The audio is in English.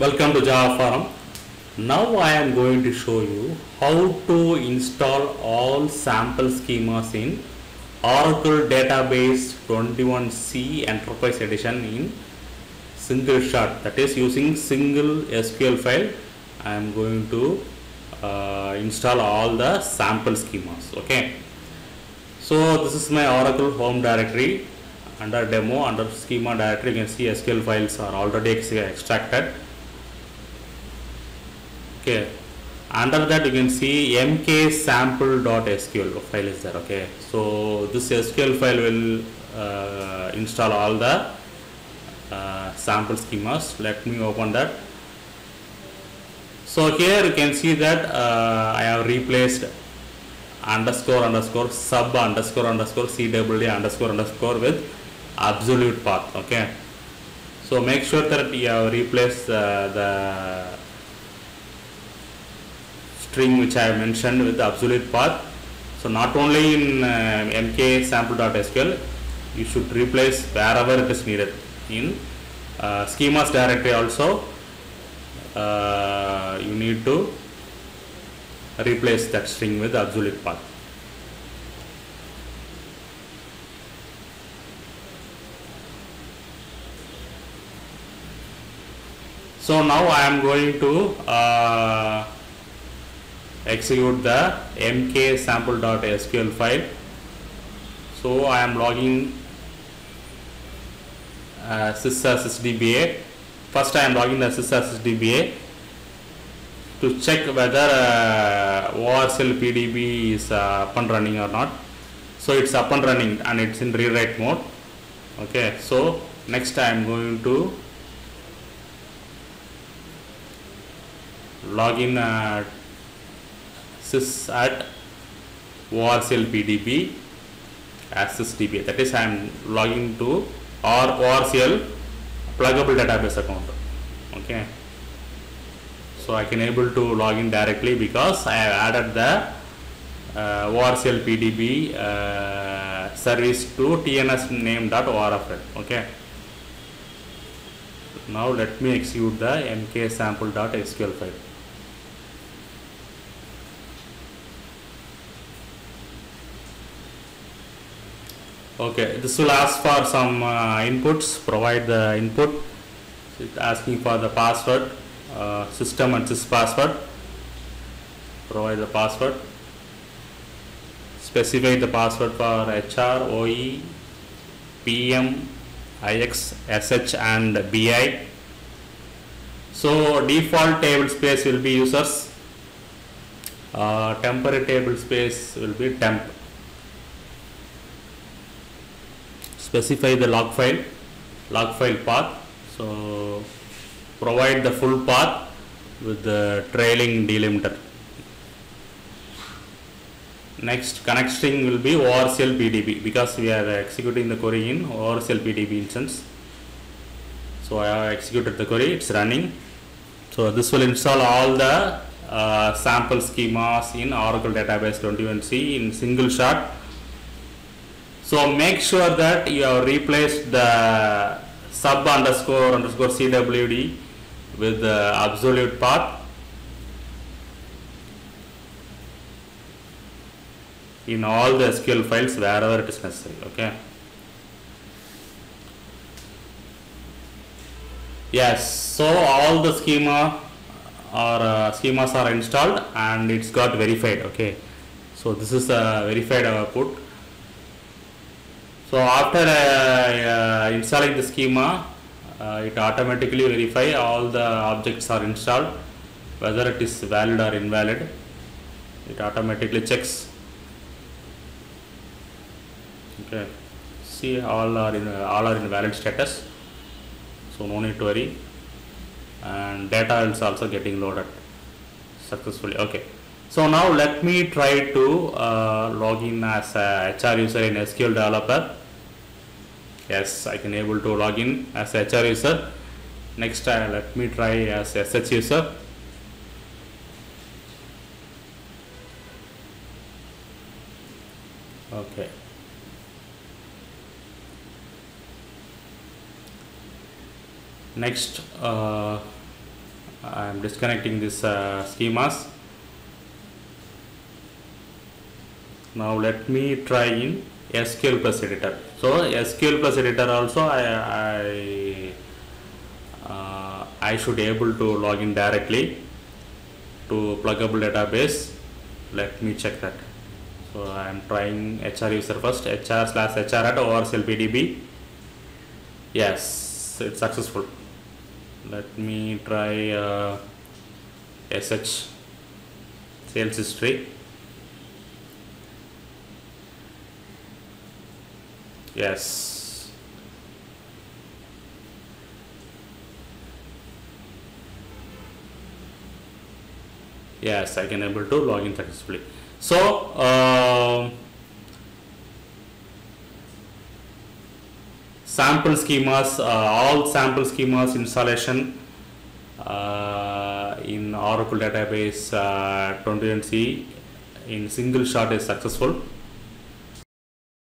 Welcome to Java Forum. Now I am going to show you how to install all sample schemas in Oracle Database 21C Enterprise Edition in single shot. That is using single SQL file I am going to uh, install all the sample schemas okay? So this is my Oracle home directory. Under demo under schema directory you can see SQL files are already extracted okay. Under that you can see mksample.sql file is there okay? So this sql file will uh, install all the uh, sample schemas. Let me open that. So here you can see that uh, i have replaced underscore underscore sub underscore underscore cwd underscore underscore with absolute path okay? So make sure that you have replaced uh, the string which I have mentioned with the absolute path. So not only in uh, mk sample.sql, you should replace wherever it is needed. In uh, schemas directory also, uh, you need to replace that string with absolute path. So now I am going to uh, execute the mksample.sql file. So I am logging uh, sysassdba. First I am logging the sysassdba to check whether uh, PDB is uh, up and running or not. So it's up and running and it's in read write mode. Okay, so next I am going to login uh, sys at ORCL PDB as sysdba that is I am logging to or ORCL pluggable database account. Okay. So I can able to log in directly because I have added the uh, ORCL PDB uh, service to TNS name.orfl okay. Now let me execute the mksample.sql file okay this will ask for some uh, inputs provide the input. It's asking for the password uh, system and sys password. Provide the password. Specify the password for hr oe pm ix sh and bi so default table space will be users. Uh, temporary table space will be temp specify the log file log file path. So provide the full path with the trailing delimiter. Next connect string will be ORCL PDB because we are executing the query in ORCL PDB instance. So I have executed the query it's running. So this will install all the uh, sample schemas in Oracle database 21c in single shot so make sure that you have replaced the sub underscore underscore CWD with the absolute path. in all the SQL files wherever it is necessary. Okay. Yes, so all the schema or uh, schemas are installed and it's got verified. Okay. So this is a verified output. So after uh, uh, installing the schema, uh, it automatically verify all the objects are installed, whether it is valid or invalid. It automatically checks. Okay, see all are in all are in valid status, so no need to worry. And data is also getting loaded successfully. Okay. So now let me try to uh, log in as a HR user in SQL Developer. Yes, I can able to log in as HR user. Next, uh, let me try as SH user. Okay. Next, uh, I'm disconnecting this uh, schemas now let me try in SQL plus editor. So SQL plus editor also I, I uh, I should able to log in directly to pluggable database. Let me check that. So I am trying HR user first. HR slash HR at ORCL PDB yes it's successful. Let me try uh, SH sales history yes. Yes I can able to log in successfully. So um sample schemas uh, all sample schemas installation uh, in Oracle database uh, 21C in single shot is successful